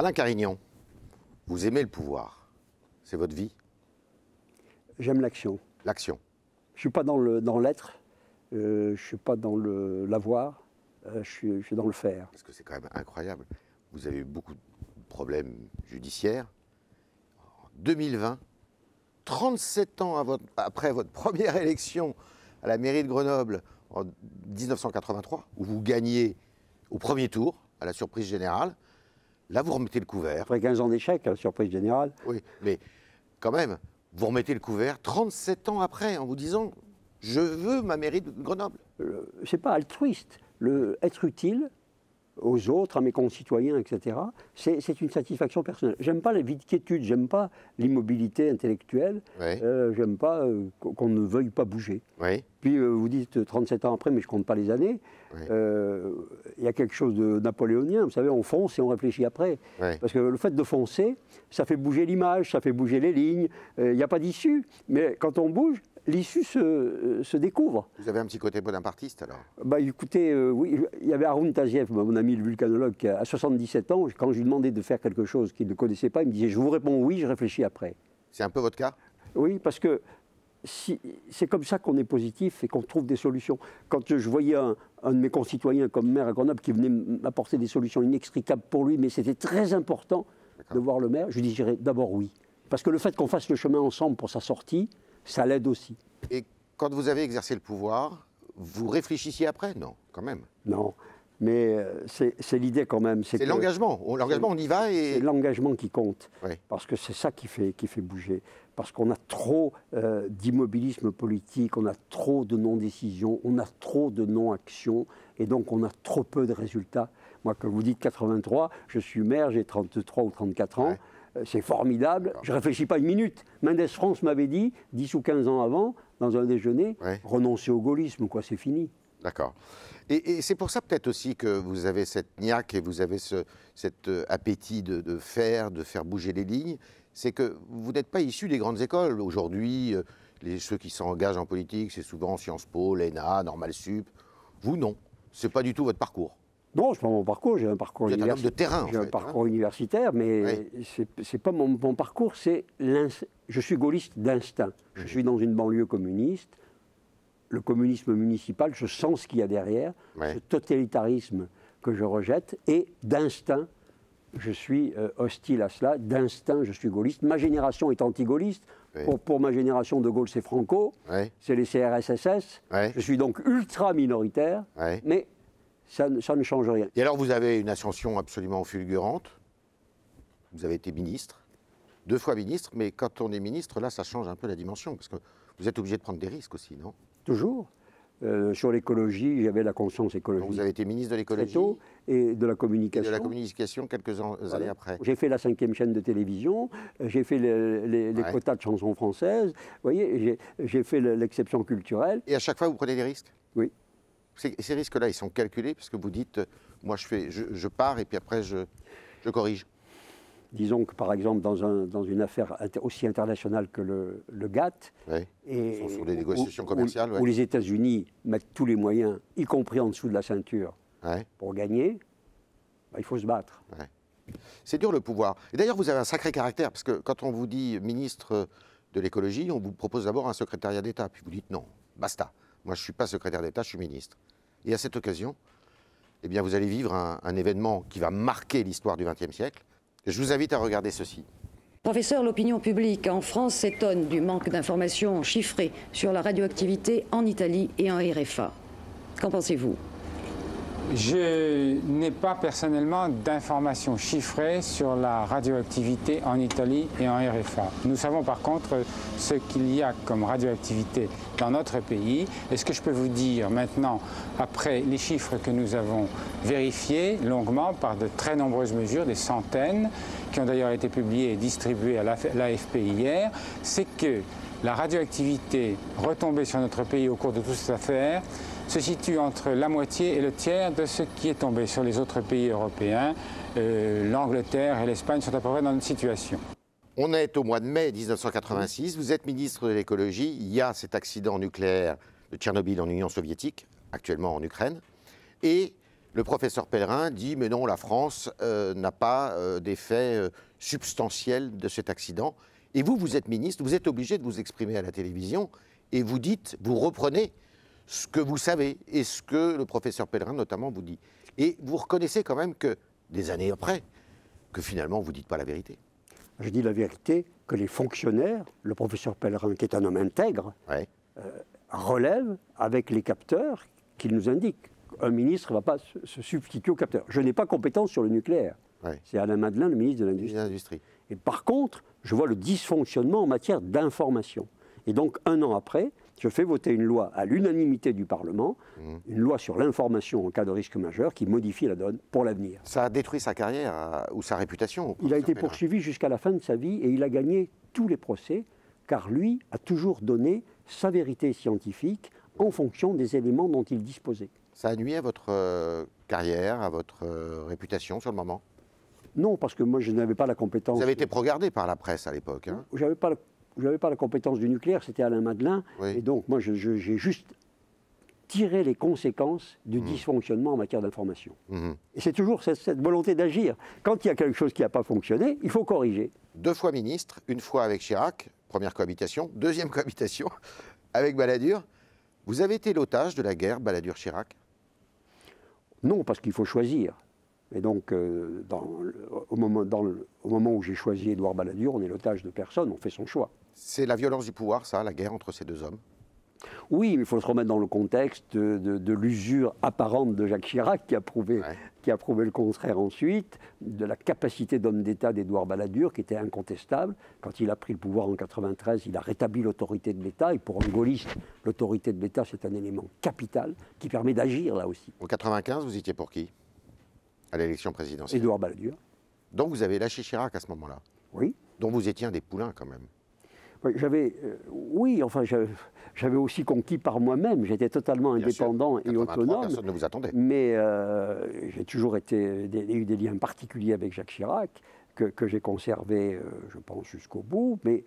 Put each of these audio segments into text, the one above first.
Alain Carignan, vous aimez le pouvoir. C'est votre vie J'aime l'action. L'action. Je ne suis pas dans le dans l'être, euh, je ne suis pas dans le l'avoir, euh, je, suis, je suis dans le faire. Parce que c'est quand même incroyable. Vous avez eu beaucoup de problèmes judiciaires. En 2020, 37 ans votre- après votre première élection à la mairie de Grenoble en 1983, où vous gagnez au premier tour, à la surprise générale, là vous remettez le couvert. Après 15 ans d'échec, à la surprise générale, Oui, mais quand même, vous remettez le couvert 37 ans après en vous disant je veux ma mairie de Grenoble. c'est pas altruiste. Le être utile aux autres, à mes concitoyens, etc., c'est une satisfaction personnelle. J'aime pas la vie de quiétude, j'aime pas l'immobilité intellectuelle, Oui, euh, j'aime pas euh, qu'on ne veuille pas bouger. oui, Puis euh, vous dites euh, 37 ans après, mais je compte pas les années. Oui. Il y a quelque chose de napoléonien, vous savez, on fonce et on réfléchit après. Parce que le fait de foncer, ça fait bouger l'image, ça fait bouger les lignes. Il n'y a pas d'issue. Mais quand on bouge, l'issue se, euh, se découvre. Vous avez un petit côté bonapartiste alors? Bah, écoutez, euh, oui, il y avait Haroun Taziev, mon ami le vulcanologue, qui a 77 ans. Quand je lui demandais de faire quelque chose qu'il ne connaissait pas, il me disait Je vous réponds oui, je réfléchis après. C'est un peu votre cas? Oui, parce que si, c'est comme ça qu'on est positif et qu'on trouve des solutions. Quand je voyais un, un de mes concitoyens comme maire à Grenoble qui venait m'apporter des solutions inextricables pour lui, mais c'était très important de voir le maire, je lui dirais d'abord oui. Parce que le fait qu'on fasse le chemin ensemble pour sa sortie, ça l'aide aussi. Et quand vous avez exercé le pouvoir, vous réfléchissiez après? Non, quand même. Non, mais euh, c'est c'est l'idée quand même. C'est l'engagement. L'engagement, on y va C'est et. l'engagement qui compte. Oui. Parce que c'est ça qui fait, qui fait bouger. Parce qu'on a trop euh, d'immobilisme politique, on a trop de non-décision, on a trop de non-action, et donc on a trop peu de résultats. Moi, quand vous dites 83, je suis maire, j'ai 33 ou 34 ans, Ouais. Euh, c'est formidable, je ne réfléchis pas une minute. Mendes France m'avait dit, 10 ou 15 ans avant, dans un déjeuner, Ouais. renoncer au gaullisme, quoi, c'est fini. D'accord. Et, et c'est pour ça peut-être aussi que vous avez cette niaque et vous avez ce, cet euh, appétit de, de faire, de faire bouger les lignes. C'est que vous n'êtes pas issu des grandes écoles. Aujourd'hui, euh, ceux qui s'engagent en politique, c'est souvent Sciences Po, l'ENA, Normal Sup. Vous, non. C'est pas du tout votre parcours. Non, c'est pas mon parcours, j'ai un parcours Vous êtes un homme de universitaire. terrain, J'ai fait. un hein. parcours universitaire, mais Oui. c'est c'est pas mon, mon parcours, c'est je suis gaulliste d'instinct. Je suis dans une banlieue communiste. Le communisme municipal, je sens ce qu'il y a derrière, Ouais. ce totalitarisme que je rejette, et d'instinct, je suis euh, hostile à cela. D'instinct, je suis gaulliste. Ma génération est anti-gaulliste. Oui. Pour, pour ma génération, De Gaulle, c'est Franco, c'est les CRSSS. Je suis donc ultra minoritaire, mais ça, ne- ça ne change rien. Et alors, vous avez une ascension absolument fulgurante. Vous avez été ministre, deux fois ministre, mais quand on est ministre, là, ça change un peu la dimension, parce que vous êtes obligé de prendre des risques aussi, non? Toujours. Euh, sur l'écologie, j'avais la conscience écologique Vous avez été ministre de l'écologie et de la et communication. de la communication quelques Voilà. années après. J'ai fait la cinquième chaîne de télévision, euh, j'ai fait les, les- les Ouais. quotas de chansons françaises, vous voyez, j'ai- fait le- l'exception culturelle. Et à chaque fois, vous prenez des risques? Oui. Ces, ces risques-là, ils sont calculés, parce que vous dites, euh, moi, je, fais, je, je pars et puis après, je, je corrige. Disons que par exemple, dans, un- dans une affaire inter- aussi internationale que le, le GATT, Ouais. et Sont sur les où- négociations où- commerciales, où, ouais. où les États-Unis mettent tous les moyens, y compris en dessous de la ceinture, Ouais. pour gagner, bah, il faut se battre. C'est dur le pouvoir. Et d'ailleurs, vous avez un sacré caractère, parce que quand on vous dit ministre de l'écologie, on vous propose d'abord un secrétariat d'État, puis vous dites non, basta. Moi, je ne suis pas secrétaire d'État, je suis ministre. Et à cette occasion, eh vous allez vivre un, un événement qui va marquer l'histoire du XXe siècle. Je vous invite à regarder ceci. Professeur, l'opinion publique en France s'étonne du manque d'informations chiffrées sur la radioactivité en Italie et en RFA. Qu'en pensez-vous? Je n'ai pas personnellement d'informations chiffrées sur la radioactivité en Italie et en RFA. Nous savons par contre ce qu'il y a comme radioactivité dans notre pays. Et ce que je peux vous dire maintenant, après les chiffres que nous avons vérifiés longuement par de très nombreuses mesures, des centaines, qui ont d'ailleurs été publiées et distribuées à l'AFP hier, c'est que la radioactivité retombée sur notre pays au cours de toute cette affaire se situe entre la moitié et le tiers de ce qui est tombé sur les autres pays européens. Euh, L'Angleterre et l'Espagne sont à peu près dans une situation. On est au mois de mai 1986, vous êtes ministre de l'écologie, il y a cet accident nucléaire de Tchernobyl en Union soviétique, actuellement en Ukraine, et Le professeur Pellerin dit mais non, la France euh, n'a pas euh, d'effet substantiel de cet accident. Et vous, vous êtes ministre, vous êtes obligé de vous exprimer à la télévision et vous dites, vous reprenez ce que vous savez et ce que le professeur Pellerin notamment vous dit. Et vous reconnaissez quand même que, des années après, que finalement vous ne dites pas la vérité. Je dis la vérité que les fonctionnaires, le professeur Pellerin, qui est un homme intègre, Ouais. relève avec les capteurs qu'il nous indique. Un ministre ne va pas se, substituer aux capteurs. Je n'ai pas compétence sur le nucléaire. Ouais. C'est Alain Madelin, le ministre de l'Industrie. L'industrie. Et par contre, je vois le dysfonctionnement en matière d'information. Et donc, un an après, je fais voter une loi à l'unanimité du Parlement, une loi sur l'information en cas de risque majeur qui modifie la donne pour l'avenir. Ça a détruit sa carrière euh, ou sa réputation. Il a été poursuivi jusqu'à la fin de sa vie et il a gagné tous les procès, car lui a toujours donné sa vérité scientifique en fonction des éléments dont il disposait. Ça a nuit à votre euh, carrière, à votre euh, réputation sur le moment? Non, parce que moi je n'avais pas la compétence. Vous avez été regardé par la presse à l'époque. hein? J'avais pas la- j'avais pas la compétence du nucléaire, c'était Alain Madelin. Oui. Et donc, moi, j'ai juste tiré les conséquences du dysfonctionnement en matière d'information. Mhm. Et c'est toujours cette, cette volonté d'agir. Quand il y a quelque chose qui n'a pas fonctionné, il faut corriger. Deux fois ministre, une fois avec Chirac, première cohabitation, deuxième cohabitation avec Balladur. Vous avez été l'otage de la guerre Balladur-Chirac Non, parce qu'il faut choisir. Et donc, euh, dans le- au, moment, dans le- au moment où j'ai choisi Édouard Balladur, on est l'otage de personne, on fait son choix. C'est la violence du pouvoir, ça, la guerre entre ces deux hommes? Oui, mais il faut se remettre dans le contexte de, de- de l'usure apparente de Jacques Chirac, qui a, prouvé, Ouais. qui a prouvé le contraire ensuite, de la capacité d'homme d'État d'Édouard Balladur, qui était incontestable. Quand il a pris le pouvoir en 93, il a rétabli l'autorité de l'État, et pour un gaulliste, l'autorité de l'État, c'est un élément capital qui permet d'agir là aussi. En 95, vous étiez pour qui? À l'élection présidentielle. Édouard Balladur, Donc vous avez lâché Chirac à ce moment-là, oui. dont vous étiez un des poulains quand même? Oui, J'avais, euh, oui, enfin, j'avais aussi conquis par moi-même. J'étais totalement Bien sûr, indépendant et 83, autonome. Personne ne vous attendait. Mais euh, j'ai toujours été, des- eu des liens particuliers avec Jacques Chirac, que, que j'ai conservé, euh, je pense, jusqu'au bout. Mais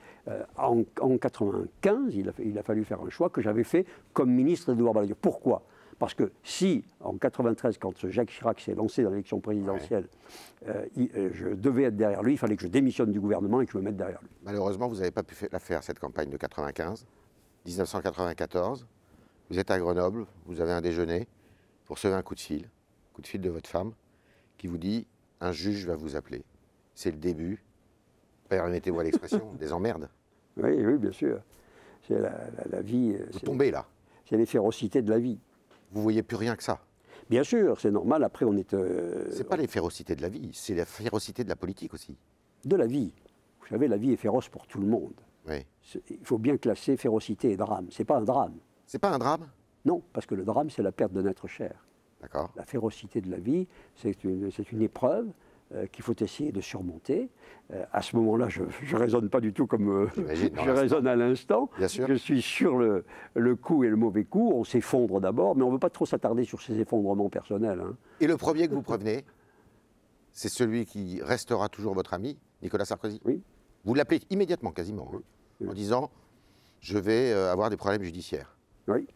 en, en 95, il a, il a fallu faire un choix que j'avais fait comme ministre d'Édouard Balladur. Pourquoi? Parce que si, en 93, quand Jacques Chirac s'est lancé dans l'élection présidentielle, euh, il- euh, je devais être derrière lui, il fallait que je démissionne du gouvernement et que je me mette derrière lui. Malheureusement, vous n'avez pas pu la faire, cette campagne de 95. 1994, vous êtes à Grenoble, vous avez un déjeuner, vous recevez un coup de fil, coup de fil de votre femme, qui vous dit un juge va vous appeler. C'est le début, permettez-moi l'expression, des emmerdes. Oui, oui, bien sûr. C'est la, la- la vie, euh, Vous tombez là, c'est les férocités de la vie. Vous voyez plus rien que ça. Bien sûr, c'est normal. Après, on est euh, C'est pas les férocités de la vie, c'est la férocité de la politique aussi. de la vie. Vous savez, la vie est féroce pour tout le monde. Oui. Il faut bien classer férocité et drame. C'est pas un drame. C'est pas un drame? Non, parce que le drame, c'est la perte d'un être cher. D'accord. La férocité de la vie, c'est une, une épreuve qu'il faut essayer de surmonter. Euh, à ce moment-là, je ne raisonne pas du tout comme euh, je raisonne à l'instant. Je suis sur le, le coup et le mauvais coup. On s'effondre d'abord, mais on ne veut pas trop s'attarder sur ces effondrements personnels. hein. Et le premier que vous prévenez, c'est celui qui restera toujours votre ami, Nicolas Sarkozy Oui. Vous l'appelez immédiatement, quasiment, hein, Oui. en disant Je vais euh, avoir des problèmes judiciaires. Oui,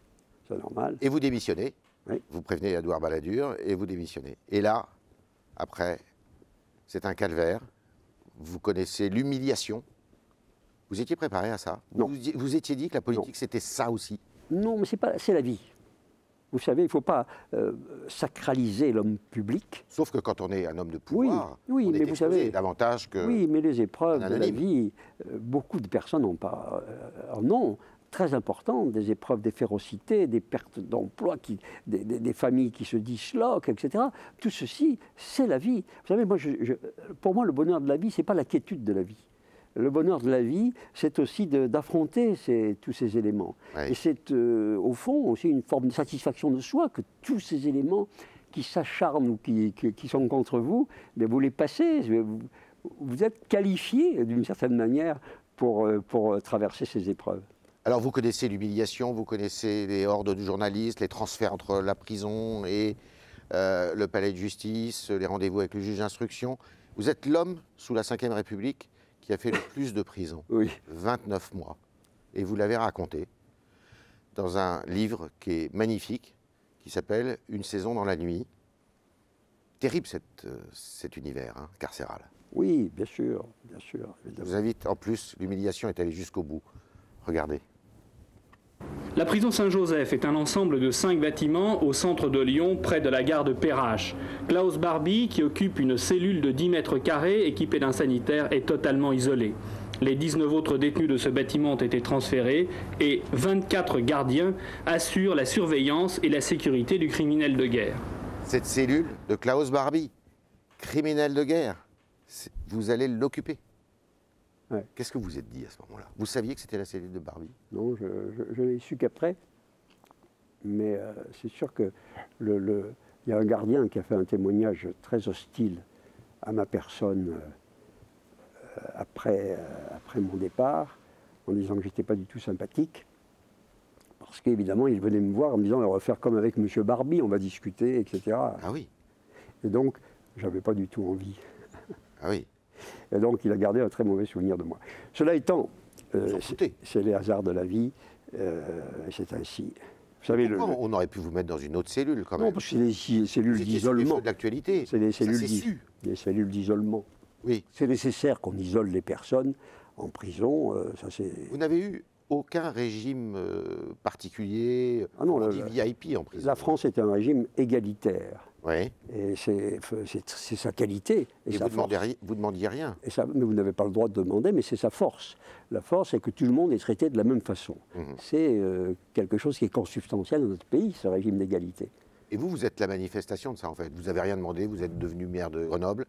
c'est normal. Et vous démissionnez. Oui. Vous prévenez Edouard Balladur et vous démissionnez. Et là, après, c'est un calvaire. Vous connaissez l'humiliation. Vous étiez préparé à ça Non. Vous, vous étiez dit que la politique, c'était ça aussi Non, mais c'est pas, c'est la vie. Vous savez, il ne faut pas euh, sacraliser l'homme public. Sauf que quand on est un homme de pouvoir, oui, on mais vous savez- davantage que... Oui, mais les épreuves de la vie, euh, beaucoup de personnes n'ont pas, euh, en ont, très importantes, des épreuves des férocités, des pertes d'emploi, des, des- des familles qui se disloquent, etc. Tout ceci, c'est la vie. Vous savez, moi, je- je- pour moi, le bonheur de la vie, c'est pas la quiétude de la vie. Le bonheur de la vie, c'est aussi d'affronter tous ces éléments. Ouais. Et c'est, euh, au fond, aussi une forme de satisfaction de soi que tous ces éléments qui s'acharnent ou qui, qui- qui sont contre vous, mais vous les passez. Vous, vous êtes qualifié d'une certaine manière pour, euh, pour euh, traverser ces épreuves. Alors vous connaissez l'humiliation, vous connaissez les hordes de journalistes, les transferts entre la prison et euh, le palais de justice, les rendez-vous avec le juge d'instruction. Vous êtes l'homme sous la Ve République qui a fait le plus de prison, Oui. 29 mois. Et vous l'avez raconté dans un livre qui est magnifique, qui s'appelle Une saison dans la nuit. terrible cette, euh, cet univers hein, carcéral. Oui, bien sûr, bien sûr. Je vous invite, en plus, l'humiliation est allée jusqu'au bout. Regardez. La prison Saint-Joseph est un ensemble de cinq bâtiments au centre de Lyon, près de la gare de Perrache. Klaus Barbie, qui occupe une cellule de 10 mètres carrés équipée d'un sanitaire, est totalement isolé. Les 19 autres détenus de ce bâtiment ont été transférés et 24 gardiens assurent la surveillance et la sécurité du criminel de guerre. Cette cellule de Klaus Barbie, criminel de guerre, vous allez l'occuper. Ouais. Qu'est-ce que vous êtes dit à ce moment-là? Vous saviez que c'était la cellule de Barbie? Non, je, je, je l'ai su qu'après. Mais euh, c'est sûr que le, le- il y a un gardien qui a fait un témoignage très hostile à ma personne euh, après, euh, après mon départ, en disant que j'étais pas du tout sympathique. Parce qu'évidemment, il venait me voir en me disant on va faire comme avec M. Barbie, on va discuter, etc. Ah oui, Et donc, j'avais pas du tout envie. ah oui. Et donc, il a gardé un très mauvais souvenir de moi. Cela étant, euh, c'est- les hasards de la vie, euh, c'est ainsi. Vous savez, le, on aurait pu vous mettre dans une autre cellule quand non, même parce que c'est des cellules d'isolement. l'actualité. C'est des cellules d'isolement. Oui. C'est nécessaire qu'on isole les personnes en prison. euh, ça c'est. Vous n'avez eu aucun régime euh, particulier, Ah non, on VIP en prison. La France est un régime égalitaire. Oui. Et c'est c'est- sa qualité. Et, Et sa vous, ri- vous demandiez rien. Et ça, mais vous n'avez pas le droit de demander, mais c'est sa force. La force, c'est que tout le monde est traité de la même façon. Mhm. C'est euh, quelque chose qui est consubstantiel dans notre pays, ce régime d'égalité. Et vous, vous êtes la manifestation de ça en fait. Vous n'avez rien demandé, vous êtes devenu maire de Grenoble.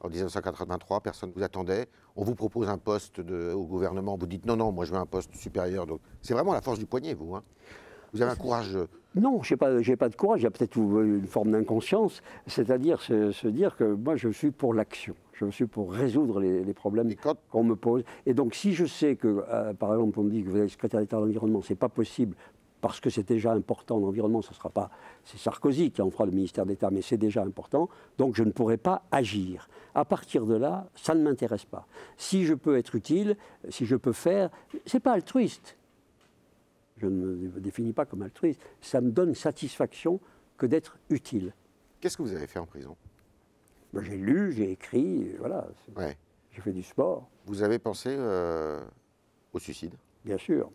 En 1983, personne ne vous attendait. On vous propose un poste de- au gouvernement. Vous dites non, non, moi je veux un poste supérieur. Donc c'est vraiment la force du poignet, vous. hein. Vous avez un courage. euh, Non, je n'ai pas, pas de courage, il y a peut-être une forme d'inconscience, c'est-à-dire se, se dire que moi je suis pour l'action, je suis pour résoudre les, les problèmes quand qu'on me pose. Et donc si je sais que, euh, par exemple, on me dit que vous êtes secrétaire d'État de l'environnement, c'est pas possible parce que c'est déjà important, l'environnement, ce sera pas, c'est Sarkozy qui en fera le ministère d'État, mais c'est déjà important, donc je ne pourrai pas agir. À partir de là, ça ne m'intéresse pas. Si je peux être utile, si je peux faire, c'est pas altruiste. Je ne me définis pas comme altruiste. Ça me donne satisfaction que d'être utile. Qu'est-ce que vous avez fait en prison? Ben, J'ai lu, j'ai écrit, voilà. ouais. J'ai fait du sport, Vous avez pensé euh, au suicide? Bien sûr.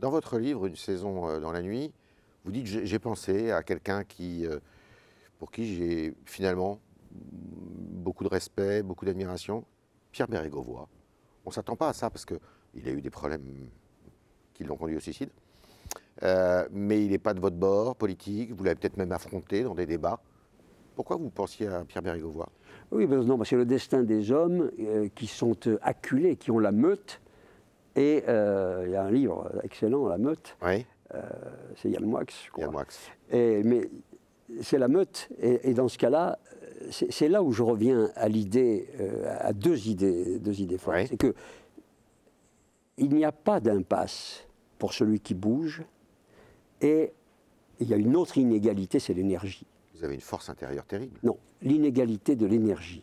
Dans votre livre, Une saison euh, dans la nuit, vous dites j'ai pensé à quelqu'un qui, euh, pour qui j'ai finalement beaucoup de respect, beaucoup d'admiration, Pierre Bérégovoy. On ne s'attend pas à ça parce qu'il a eu des problèmes qui l'ont conduit au suicide. Euh, mais il n'est pas de votre bord politique, vous l'avez peut-être même affronté dans des débats. Pourquoi vous pensiez à Pierre Bérégovoy? Oui, ben non, c'est le destin des hommes qui sont acculés, qui ont la meute. Et euh, il y a un livre excellent, La meute, Oui, euh, c'est Yann Moix, je crois. Yann Moix. Et- mais c'est la meute. Et, et dans ce cas-là, c'est là où je reviens à l'idée, euh, à deux idées, deux idées fortes. C'est que il n'y a pas d'impasse pour celui qui bouge, et il y a une autre inégalité, c'est l'énergie. Vous avez une force intérieure terrible. Non, l'inégalité de l'énergie,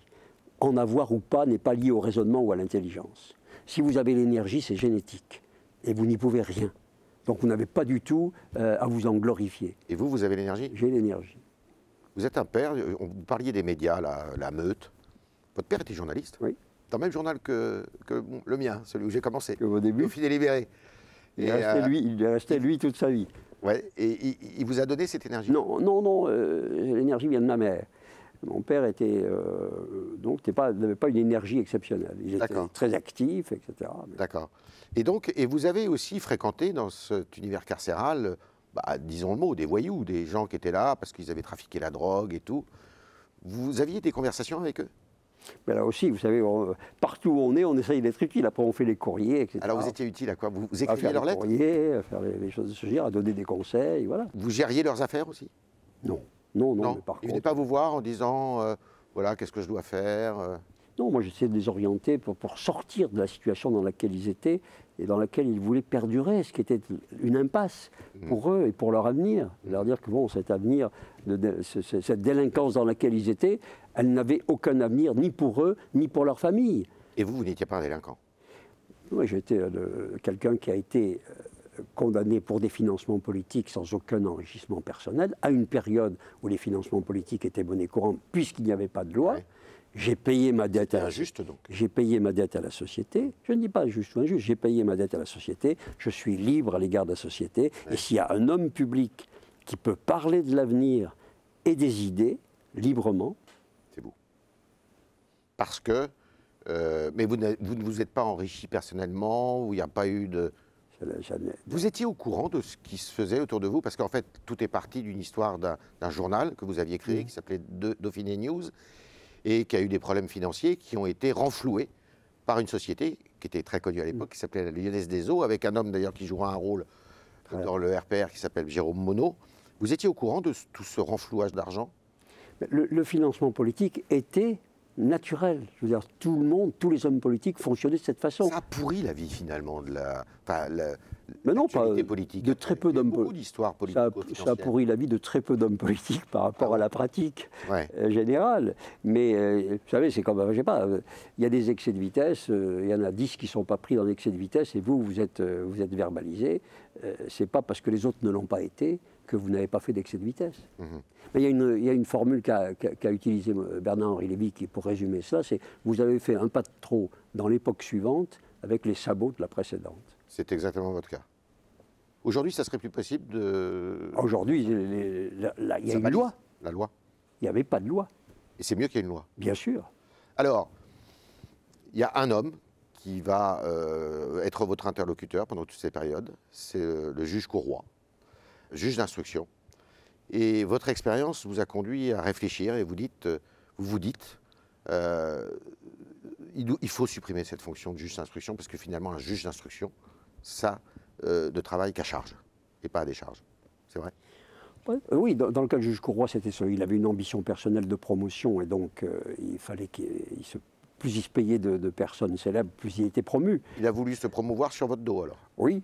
en avoir ou pas, n'est pas liée au raisonnement ou à l'intelligence. Si vous avez l'énergie, c'est génétique, et vous n'y pouvez rien. Donc vous n'avez pas du tout euh, à vous en glorifier. Et vous, vous avez l'énergie? J'ai l'énergie. Vous êtes un père, euh, on- vous parliez des médias, la, la meute. Votre père était journaliste Oui. Dans le même journal que, que bon, le mien, celui où j'ai commencé. Au début, Le Fidèle Libéré. il Et, resté euh, lui, il est resté lui toute sa vie. ouais, et il, il vous a donné cette énergie? Non, non, non, euh, l'énergie vient de ma mère. Mon père était euh, donc n'avait pas une énergie exceptionnelle. Il était très actif, etc. D'accord. Et donc, et vous avez aussi fréquenté dans cet univers carcéral, bah, disons le mot, des voyous, des gens qui étaient là parce qu'ils avaient trafiqué la drogue et tout. Vous aviez des conversations avec eux? Mais là aussi, vous savez, on- partout où on est, on essaye d'être utile. Après, on fait les courriers, etc. Alors vous étiez utile à quoi? Vous, vous à écriviez faire leurs les lettres? courriers, à faire les, les choses de ce genre, à donner des conseils, voilà. Vous gériez leurs affaires aussi? Non, non, non. mais par Ils ne venaient contre, pas vous voir en disant, euh, voilà, qu'est-ce que je dois faire euh, non, moi j'essayais de les orienter pour, pour sortir de la situation dans laquelle ils étaient et dans laquelle ils voulaient perdurer, ce qui était une impasse Mmh. pour eux et pour leur avenir. Leur dire que bon, cet avenir, de- de- ce- ce- cette délinquance dans laquelle ils étaient, elle n'avait aucun avenir ni pour eux, ni pour leur famille. Et vous, vous n'étiez pas un délinquant? Moi, j'étais euh, quelqu'un qui a été condamné pour des financements politiques sans aucun enrichissement personnel, à une période où les financements politiques étaient monnaie courante, puisqu'il n'y avait pas de loi. Ouais. J'ai payé ma dette à la injuste donc. j'ai payé ma dette à la société. Je ne dis pas juste ou injuste, j'ai payé ma dette à la société. Je suis libre à l'égard de la société. Et s'il y a un homme public qui peut parler de l'avenir et des idées librement, C'est beau. Parce que. euh, mais vous ne vous êtes pas enrichi personnellement, ou il n'y a pas eu de. Vous étiez au courant de ce qui se faisait autour de vous? Parce qu'en fait, tout est parti d'une histoire d'un journal que vous aviez créé, qui s'appelait Dauphiné News, et qui a eu des problèmes financiers qui ont été renfloués par une société qui était très connue à l'époque, qui s'appelait la Lyonnaise des Eaux, avec un homme d'ailleurs qui jouera un rôle dans le RPR qui s'appelle Jérôme Monod. Vous étiez au courant de tout ce renflouage d'argent? Le, le financement politique était naturel. Je veux dire, tout le monde, tous les hommes politiques fonctionnaient de cette façon. Ça a pourri la vie finalement de la. Enfin, la- Mais non, pas politique. de très peu d'hommes politiques. Ça a, politiques. ça a pourri la vie de très peu d'hommes politiques par rapport à la pratique Ouais. euh, générale. Mais euh, vous savez, c'est comme, je sais pas, euh, il y a des excès de vitesse, euh, il y en a 10 qui ne sont pas pris dans l'excès de vitesse et vous, vous êtes, euh, vous êtes verbalisé. Euh, c'est pas parce que les autres ne l'ont pas été que vous n'avez pas fait d'excès de vitesse. Mhm. Mais il y, a une, il y a une formule qu'a qu'a utilisée euh, Bernard-Henri Lévy qui, pour résumer cela, c'est vous avez fait un pas de trop dans l'époque suivante avec les sabots de la précédente. C'est exactement votre cas. Aujourd'hui, ça serait plus possible de. Aujourd'hui, la- la- il y a Ça une loi. La loi. Il n'y avait pas de loi, Et c'est mieux qu'il y ait une loi. bien sûr. Alors, il y a un homme qui va euh, être votre interlocuteur pendant toutes ces périodes. C'est euh, le juge Courroy, juge d'instruction. Et votre expérience vous a conduit à réfléchir et vous dites, euh, vous vous dites, euh, il, il faut supprimer cette fonction de juge d'instruction parce que finalement, un juge d'instruction, ça euh, ne travaille qu'à charge et pas à décharge. C'est vrai? Euh, oui, dans, dans le cas du juge Courroy, c'était ça. Il avait une ambition personnelle de promotion et donc il fallait qu'il il se, plus il se payait de, de personnes célèbres, plus il était promu. Il a voulu se promouvoir sur votre dos alors? Oui.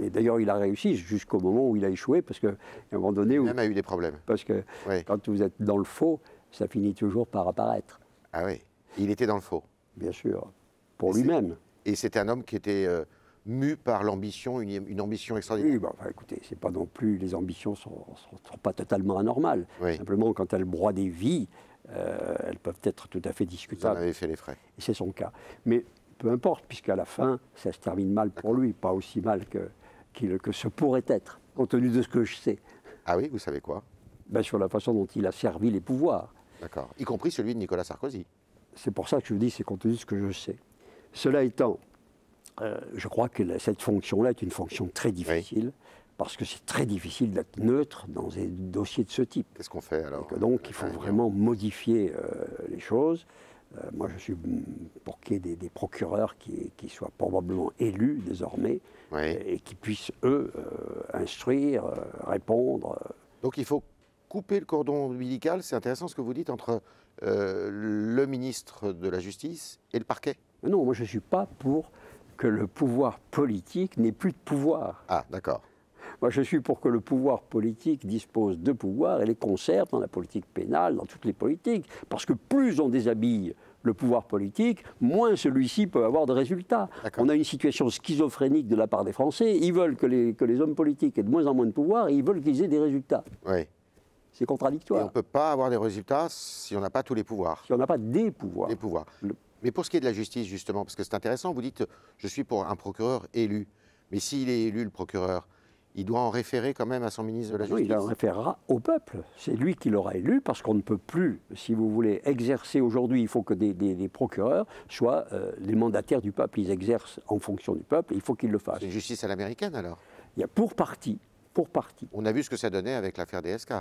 Et d'ailleurs, il a réussi jusqu'au moment où il a échoué parce qu'à un moment donné, où- Même a eu des problèmes. parce que Oui. quand vous êtes dans le faux, ça finit toujours par apparaître, Ah oui. Il était dans le faux. bien sûr, pour lui-même. Et c'était un homme qui était euh, mu par l'ambition, une, une ambition extraordinaire. Oui, bah, écoutez, c'est pas non plus, les ambitions sont, sont- sont pas totalement anormales. Oui. Simplement, quand elles broient des vies, euh, elles peuvent être tout à fait Vous en discutables. avez fait les frais. C'est son cas. Mais peu importe, puisqu'à la fin, ça se termine mal pour lui, pas aussi mal que, qu'il- que ce pourrait être, compte tenu de ce que je sais, Ah oui, vous savez quoi? Ben, sur la façon dont il a servi les pouvoirs. D'accord. Y compris celui de Nicolas Sarkozy. C'est pour ça que je vous dis, c'est compte tenu de ce que je sais. Cela étant, euh, je crois que la- cette fonction-là est une fonction très difficile, parce que c'est très difficile d'être neutre dans des dossiers de ce type. Qu'est-ce qu'on fait alors? Que donc, il faut vraiment modifier euh, les choses. Euh, moi, je suis pour qu'il y ait des, des procureurs qui, qui soient probablement élus désormais Oui. et qui puissent, eux, euh, instruire, euh, répondre. euh. Donc il faut couper le cordon ombilical. C'est intéressant ce que vous dites entre euh, le ministre de la Justice et le parquet. Non, moi, je ne suis pas pour que le pouvoir politique n'ait plus de pouvoir. Ah, d'accord. Moi, je suis pour que le pouvoir politique dispose de pouvoirs et les conserve dans la politique pénale, dans toutes les politiques. Parce que plus on déshabille le pouvoir politique, moins celui-ci peut avoir de résultats. On a une situation schizophrénique de la part des Français. Ils veulent que les, que les hommes politiques aient de moins en moins de pouvoir et ils veulent qu'ils aient des résultats. Oui. C'est Et on contradictoire. ne peut pas avoir des résultats si on n'a pas tous les pouvoirs. Si on n'a pas des pouvoirs. Les pouvoirs. Le- Mais pour ce qui est de la justice, justement, parce que c'est intéressant, vous dites, je suis pour un procureur élu. Mais s'il est élu, le procureur, il doit en référer quand même à son ministre de la Oui, Justice. il en référera au peuple. C'est lui qui l'aura élu parce qu'on ne peut plus, si vous voulez, exercer aujourd'hui. Il faut que des, des- des procureurs soient euh, les mandataires du peuple. Ils exercent en fonction du peuple. Il faut qu'ils le fassent. C'est une justice à l'américaine alors? Il y a pour partie, pour partie. On a vu ce que ça donnait avec l'affaire DSK.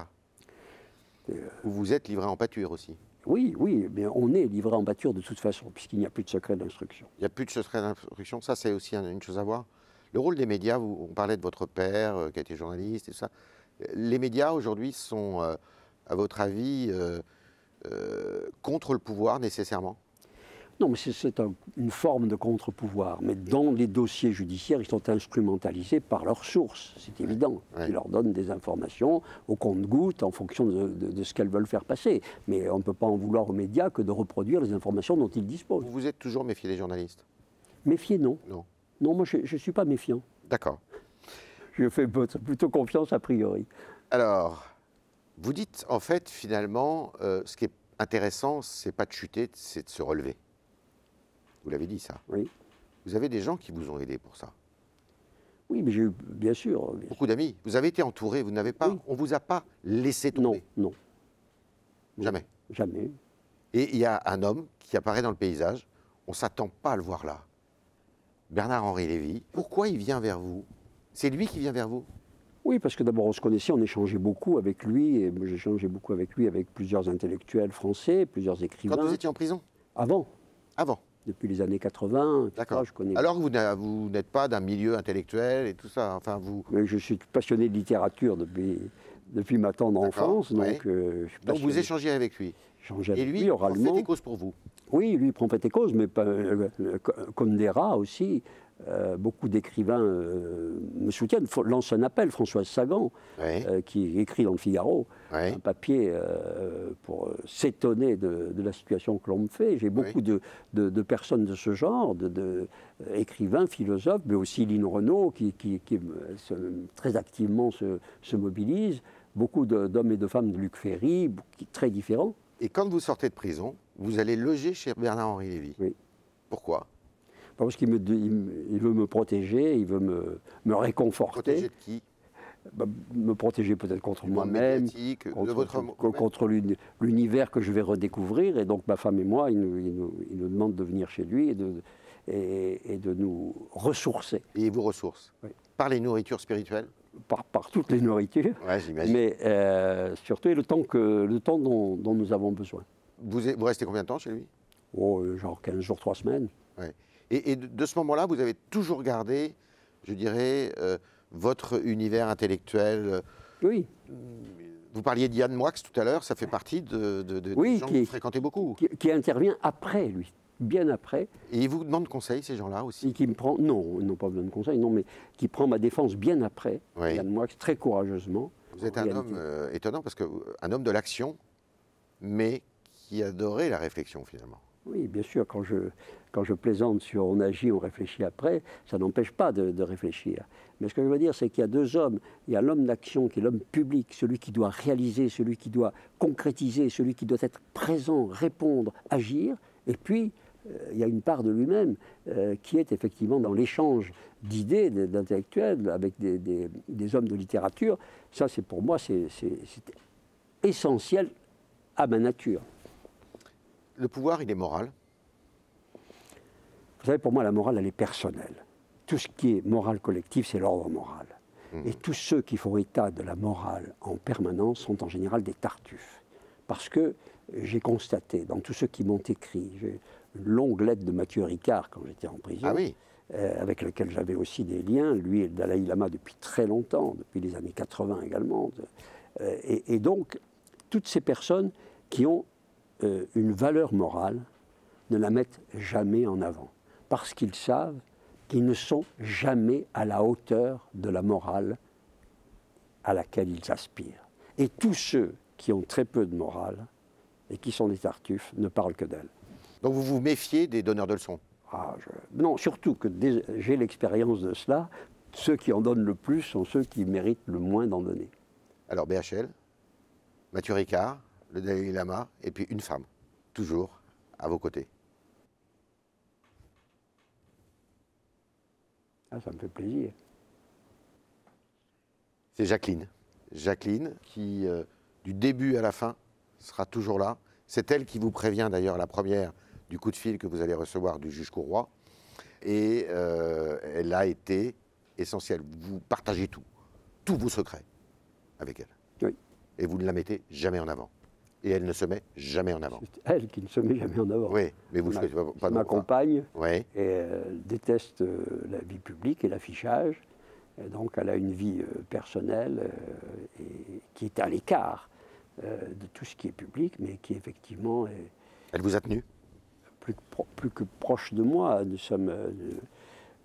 Euh, Où vous êtes livré en pâture aussi. Oui, oui, mais on est livré en pâture de toute façon, puisqu'il n'y a plus de secret d'instruction. Il n'y a plus de secret d'instruction. Ça, c'est aussi un- une chose à voir. Le rôle des médias, vous, on parlait de votre père euh, qui a été journaliste et tout ça. Les médias aujourd'hui sont, euh, à votre avis, euh, contre le pouvoir nécessairement? Non, mais c'est- c'est un- une forme de contre-pouvoir. Mais dans les dossiers judiciaires, ils sont instrumentalisés par leurs sources, c'est évident. Ouais. Ils leur donnent des informations au compte-gouttes en fonction de, de- de ce qu'elles veulent faire passer. Mais on ne peut pas en vouloir aux médias que de reproduire les informations dont ils disposent. Vous vous êtes toujours méfié des journalistes? Méfiez, non. Non. Non, moi, je ne suis pas méfiant. D'accord. je fais plutôt confiance a priori. Alors, vous dites en fait finalement, euh, ce qui est intéressant, c'est pas de chuter, c'est de se relever. Vous l'avez dit ça. Oui. Vous avez des gens qui vous ont aidé pour ça. Oui, mais j'ai eu, bien sûr. bien Beaucoup d'amis. Vous avez été entouré. Vous n'avez pas. Oui. On vous a pas laissé sûr. Non, tomber. non, Jamais. jamais. Et il y a un homme qui apparaît dans le paysage. On s'attend pas à le voir là. Bernard-Henri Lévy. Pourquoi il vient vers vous? C'est lui qui vient vers vous? Oui, parce que d'abord on se connaissait, on échangeait beaucoup avec lui, et échangé beaucoup avec lui, avec plusieurs intellectuels français, plusieurs écrivains. quand vous étiez en prison? Avant, Avant. depuis les années 80, etc., D'accord. je connais. Alors que vous n'êtes pas d'un milieu intellectuel et tout ça. Enfin, vous. Mais je suis passionné de littérature depuis, depuis ma tendre enfance, donc euh, je suis Donc vous échangez avec lui. J'échangeais Et avec lui, lui oralement. des causes pour vous. Oui, lui prend cause, mais euh, euh, Condera aussi. euh, beaucoup d'écrivains euh, me soutiennent, lance un appel, Françoise Sagan, Oui. euh, qui écrit dans le Figaro oui. un papier pour s'étonner de, de la situation que l'on me fait. J'ai beaucoup de, de- de personnes de ce genre, de, écrivains, philosophes, mais aussi Lynn Renault, qui, qui- qui, se- très activement se, se mobilise. Beaucoup d'hommes et de femmes de Luc Ferry, qui- très différents. Et quand vous sortez de prison, vous allez loger chez Bernard-Henri Lévy. Oui. Pourquoi? Parce qu'il me, il me- il veut me protéger, il veut me, me réconforter. Protéger de qui? Bah, me protéger peut-être contre moi-même, contre, contre l'uni- l'univers que je vais redécouvrir. Et donc ma femme et moi, il nous, il nous- il nous demande de venir chez lui et de, et, et de nous ressourcer Et il vous ressource. Oui. Par les nourritures spirituelles? Par, par toutes les nourritures, Ouais, j'imagine. mais euh, surtout le temps, que, le temps dont, dont nous avons besoin. Vous, restez combien de temps chez lui? Oh, euh, genre 15 jours, 3 semaines. et, et de, ce moment-là, vous avez toujours gardé, je dirais, euh, votre univers intellectuel. euh, Oui, Vous parliez d'Yann Moix tout à l'heure, ça fait partie de, de, de- Oui, des gens qui que vous fréquentez beaucoup. qui, qui intervient après lui, bien après, Et ils vous demandent conseil, ces gens-là aussi? et qui me prend, non, ils n'ont pas besoin de conseils, non, mais qui prend ma défense bien après, Oui. Yann Moix, très courageusement. Vous êtes un réalité. homme euh, étonnant, parce que un homme de l'action, mais qui adorait la réflexion finalement. Oui, bien sûr, quand je, quand je plaisante sur on agit, on réfléchit après, ça n'empêche pas de, réfléchir. Mais ce que je veux dire, c'est qu'il y a deux hommes. Il y a l'homme d'action qui est l'homme public, celui qui doit réaliser, celui qui doit concrétiser, celui qui doit être présent, répondre, agir. Et puis, euh, il y a une part de lui-même euh, qui est effectivement dans l'échange d'idées, d'intellectuels avec des, des- des hommes de littérature. Ça, c'est pour moi, c'est essentiel à ma nature. Le pouvoir, il est moral. Vous savez, pour moi, la morale, elle est personnelle. Tout ce qui est morale collective, c'est l'ordre moral. Et tous ceux qui font état de la morale en permanence sont en général des tartuffes. Parce que j'ai constaté, dans tous ceux qui m'ont écrit, j'ai une longue lettre de Mathieu Ricard quand j'étais en prison, Ah oui. euh, avec lequel j'avais aussi des liens, lui et le Dalai Lama depuis très longtemps, depuis les années 80 également. de- euh, et, et donc, toutes ces personnes qui ont euh, une valeur morale ne la mettent jamais en avant, parce qu'ils savent qu'ils ne sont jamais à la hauteur de la morale à laquelle ils aspirent. Et tous ceux qui ont très peu de morale et qui sont des tartuffes ne parlent que d'elle. Donc vous vous méfiez des donneurs de leçons? Ah, je- Non, surtout que j'ai l'expérience de cela. Ceux qui en donnent le plus sont ceux qui méritent le moins d'en donner. Alors BHL, Mathieu Ricard, le Dalai Lama, et puis une femme, toujours à vos côtés. Ah, ça me fait plaisir. C'est Jacqueline. Jacqueline qui, euh, du début à la fin, sera toujours là. C'est elle qui vous prévient d'ailleurs la première du coup de fil que vous allez recevoir du juge Courroy. Et euh, elle a été essentielle. Vous partagez tout, tous vos secrets avec elle. Oui. Et vous ne la mettez jamais en avant. Et elle ne se met jamais en avant. C'est elle qui ne se met jamais en avant. Oui, mais vous ne faites pas, pas ma compagne Oui, et, euh, déteste euh, la vie publique et l'affichage. Donc, elle a une vie euh, personnelle euh, et qui est à l'écart de tout ce qui est public, mais qui effectivement est elle vous a tenu, plus, plus que proche de moi. Nous sommes euh,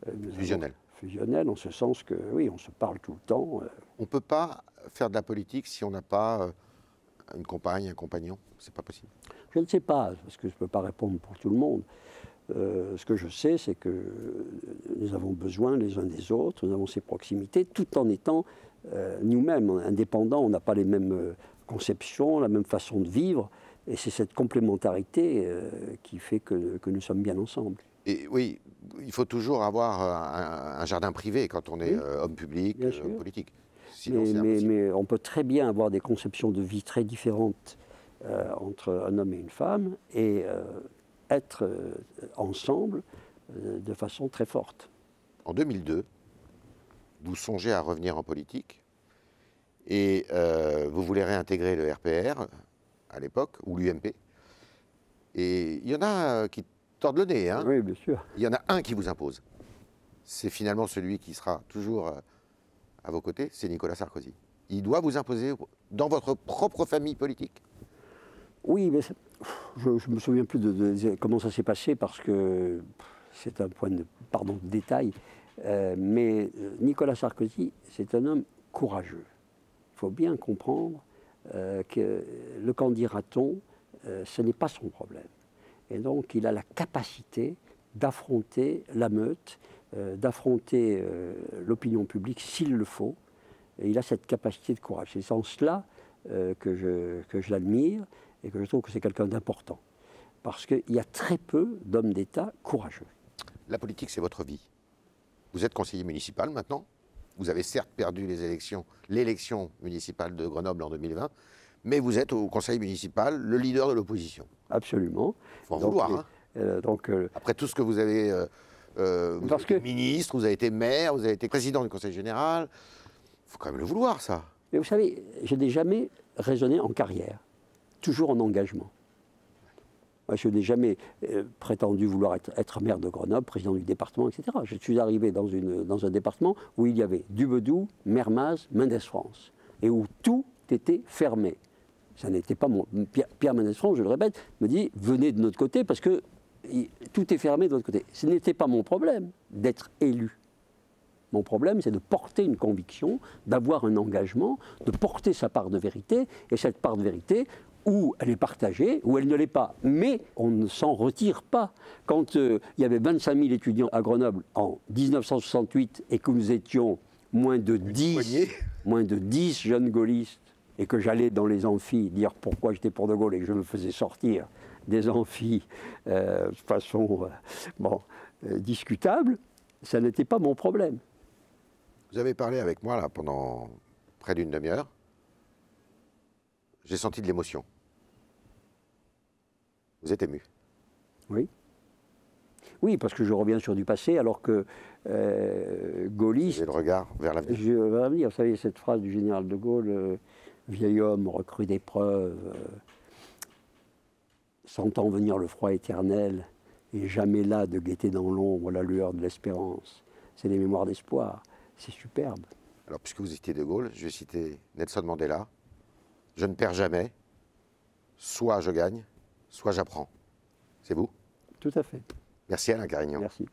euh, nous avons- fusionnel. fusionnels en ce sens que, oui, on se parle tout le temps. On ne peut pas faire de la politique si on n'a pas une compagne, un compagnon. C'est pas possible. Je ne sais pas, parce que je ne peux pas répondre pour tout le monde. Euh, ce que je sais, c'est que nous avons besoin les uns des autres, nous avons ces proximités, tout en étant euh, nous-mêmes indépendants. On n'a pas les mêmes euh, conceptions, la même façon de vivre, et c'est cette complémentarité qui fait que, nous sommes bien ensemble. Et oui, il faut toujours avoir un, jardin privé quand on est homme public, homme politique. Mais, mais, on peut très bien avoir des conceptions de vie très différentes entre un homme et une femme, et être euh, ensemble euh, de façon très forte. En 2002, vous songez à revenir en politique et euh, vous voulez réintégrer le RPR à l'époque, ou l'UMP. Et il y en a qui tordent le nez. Hein oui, bien sûr. Il y en a un qui vous impose. C'est finalement celui qui sera toujours à vos côtés, c'est Nicolas Sarkozy. Il doit vous imposer dans votre propre famille politique. Oui, mais je ne me souviens plus de, comment ça s'est passé parce que c'est un point de, pardon, de détail. Euh, mais euh, Nicolas Sarkozy, c'est un homme courageux. Il faut bien comprendre euh, que le candidaton, ce n'est pas son problème. Et donc, il a la capacité d'affronter la meute, d'affronter l'opinion publique s'il le faut. Et il a cette capacité de courage. C'est en cela que je, que je l'admire et que je trouve que c'est quelqu'un d'important. Parce qu'il y a très peu d'hommes d'État courageux. La politique, c'est votre vie. Vous êtes conseiller municipal maintenant. Vous avez certes perdu les élections, l'élection municipale de Grenoble en 2020, mais vous êtes au conseil municipal le leader de l'opposition. Absolument. Il faut en vouloir. Hein. Euh, donc, euh, Après tout ce que vous avez, euh, vous avez été ministre, vous avez été maire, vous avez été président du conseil général, il faut quand même le vouloir, ça. Mais vous savez, je n'ai jamais raisonné en carrière toujours en engagement. je n'ai jamais euh, prétendu vouloir être, maire de Grenoble, président du département, etc. Je suis arrivé dans, une, dans un département où il y avait Dubedou, Mermaz, Mendes France, et où tout était fermé. Ça n'était pas mon. Pierre, Pierre Mendes France, je le répète, me dit venez de notre côté parce que tout est fermé de notre côté. Ce n'était pas mon problème d'être élu. Mon problème, c'est de porter une conviction, d'avoir un engagement, de porter sa part de vérité. Et cette part de vérité, ou elle est partagée, ou elle ne l'est pas. Mais on ne s'en retire pas. Quand euh, il y avait 25 000 étudiants à Grenoble en 1968 et que nous étions moins de 10, moins de 10 jeunes gaullistes, et que j'allais dans les amphis dire pourquoi j'étais pour De Gaulle et que je me faisais sortir des amphis euh, de façon euh, bon, discutable, ça n'était pas mon problème. Vous avez parlé avec moi là pendant près d'une demi-heure. J'ai senti de l'émotion. Vous êtes ému Oui. Oui, parce que je reviens sur du passé, alors que euh, gaulliste. J'ai le regard vers l'avenir. Je, vers l'avenir. Vous savez, cette phrase du général de Gaulle euh, vieil homme recru d'épreuves, euh, sentant venir le froid éternel, et jamais là de guetter dans l'ombre la lueur de l'espérance. C'est les mémoires d'espoir. C'est superbe. Alors, puisque vous citez de Gaulle, je vais citer Nelson Mandela. Je ne perds jamais. Soit je gagne, soit j'apprends. C'est vous? Tout à fait. Merci Alain Carignan. Merci.